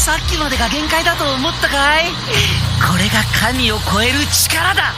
さっきまでが限界だと思ったかい？これが神を超える力だ。